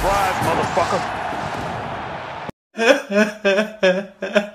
Drive, motherfucker.